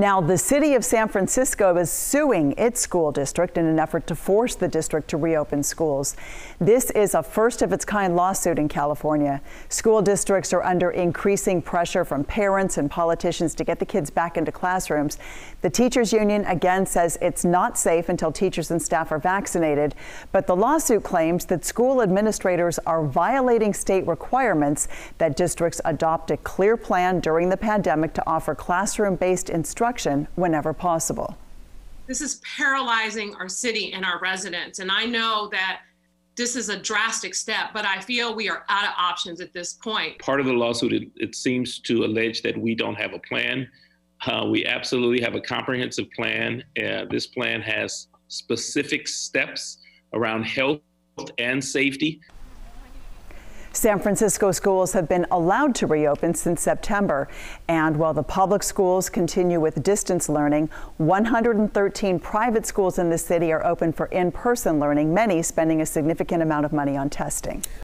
Now, the city of San Francisco is suing its school district in an effort to force the district to reopen schools. This is a first of its kind lawsuit in California. School districts are under increasing pressure from parents and politicians to get the kids back into classrooms. The teachers union again says it's not safe until teachers and staff are vaccinated, but the lawsuit claims that school administrators are violating state requirements that districts adopt a clear plan during the pandemic to offer classroom-based instruction whenever possible. This is paralyzing our city and our residents. And I know that this is a drastic step, but I feel we are out of options at this point. Part of the lawsuit, it, it seems to allege that we don't have a plan. Uh, we absolutely have a comprehensive plan. Uh, this plan has specific steps around health and safety. San Francisco schools have been allowed to reopen since September. And while the public schools continue with distance learning, 113 private schools in the city are open for in person learning, many spending a significant amount of money on testing.